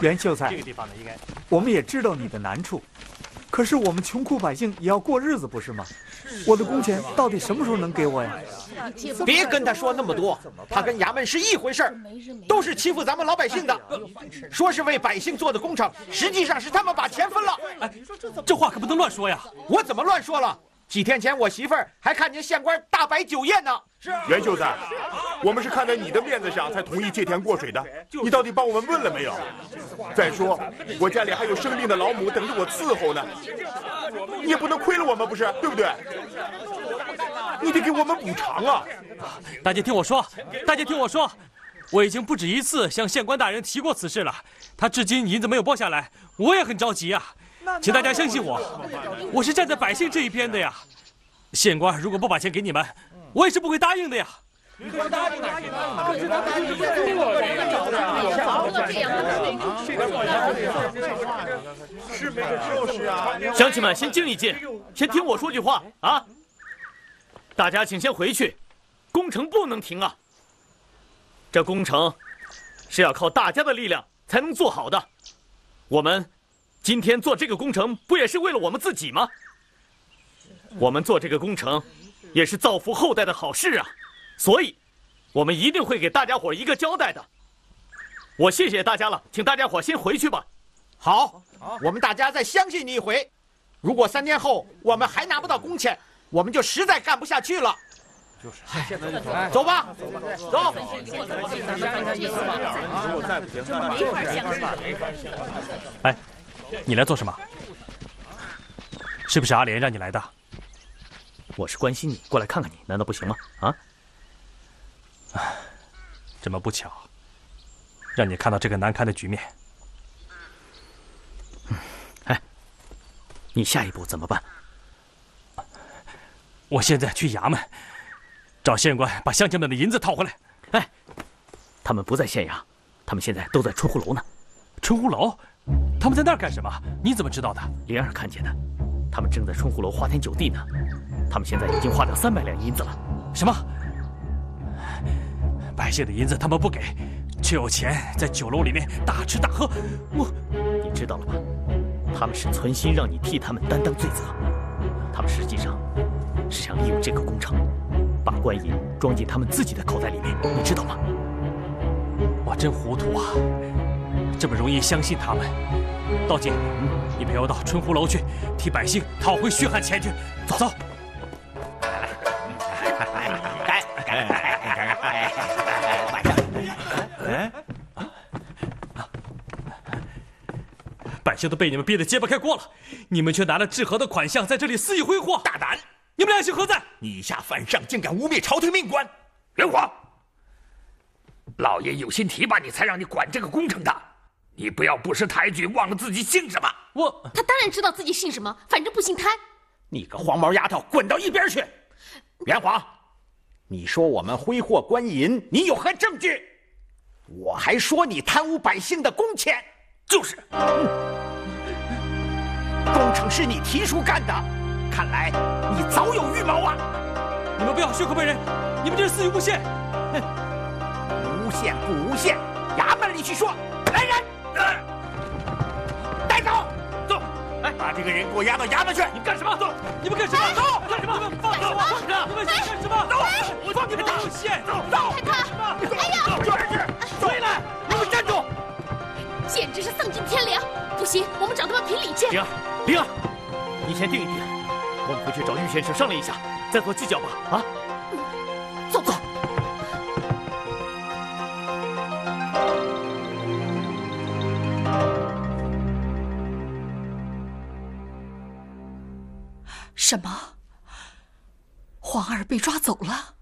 袁秀才，这个地方呢，应该我们也知道你的难处，可是我们穷苦百姓也要过日子，不是吗？我的工钱到底什么时候能给我呀？别跟他说那么多，他跟衙门是一回事儿，都是欺负咱们老百姓的。说是为百姓做的工程，实际上是他们把钱分了。哎，这话可不能乱说呀！我怎么乱说了？几天前我媳妇儿还看见县官大摆酒宴呢。袁秀才，我们是看在你的面子上才同意借田过水的，你到底帮我们问了没有？再说我家里还有生病的老母等着我伺候呢，你也不能亏了我们，不是？对不对？你得给我们补偿啊！大家听我说，大家听我说，我已经不止一次向县官大人提过此事了，他至今银子没有拨下来，我也很着急啊。请大家相信我，我是站在百姓这一边的呀。县官如果不把钱给你们，我也是不会答应的呀。乡亲们，先静一静，先听我说句话啊！大家请先回去，工程不能停啊！这工程是要靠大家的力量才能做好的。我们今天做这个工程，不也是为了我们自己吗？我们做这个工程，也是造福后代的好事啊！所以，我们一定会给大家伙一个交代的。我谢谢大家了，请大家伙先回去吧。好，我们大家再相信你一回。如果三天后我们还拿不到工钱，我们就实在干不下去了。就是，走吧，走。哎，你来做什么？是不是阿莲让你来的？我是关心你，过来看看你，难道不行吗？啊？唉，这么不巧，让你看到这个难堪的局面。哎，你下一步怎么办？我现在去衙门，找县官把乡亲们的银子讨回来。哎，他们不在县衙，他们现在都在春湖楼呢。春湖楼？他们在那儿干什么？你怎么知道的？灵儿看见的，他们正在春湖楼花天酒地呢。他们现在已经花掉三百两银子了。什么？百姓的银子他们不给，却有钱在酒楼里面大吃大喝。我，你知道了吧？他们是存心让你替他们担当罪责。他们实际上。是想利用这个工程，把官银装进他们自己的口袋里面，你知道吗？我真糊涂啊！这么容易相信他们。道静，你陪我到春湖楼去，替百姓讨回血汗钱去。走走。百姓都被你们逼得揭不开锅了，你们却拿了治河的款项在这里肆意挥霍，大胆！你们良心何在？以下犯上，竟敢污蔑朝廷命官！元皇，老爷有心提拔你，才让你管这个工程的。你不要不识抬举，忘了自己姓什么。我他当然知道自己姓什么，反正不姓贪。你个黄毛丫头，滚到一边去！元华，你说我们挥霍官银，你有何证据？我还说你贪污百姓的工钱，就是。工程是你提出干的。看来你早有预谋啊！你们不要血口喷人，你们这是肆意诬陷！哼，诬陷不诬陷，衙门里去说。来人，带走，走！哎，把这个人给我押到衙门去！你们干什么？走！你们干什么？走！干什么？你们放开我！你们干什么？走！我放你们诬陷！走！走！他！哎呀！这儿去！回来！你们站住！简直是丧尽天良！不行，我们找他们评理去。灵儿，灵儿，你先定一定。我们回去找玉先生商量一下，再做计较吧。啊，走走。什么？皇儿被抓走了？